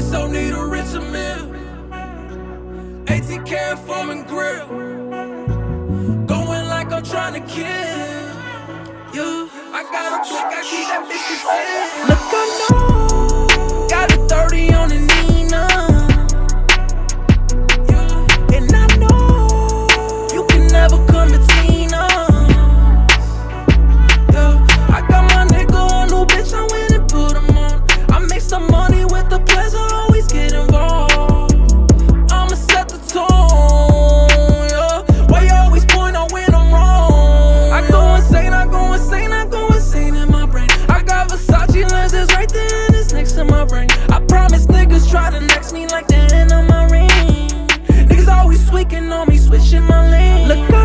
Wrist don't need a richer man. 18 forming grill. Going like I'm trying to kill. You. I got a I keep that bitch. Look look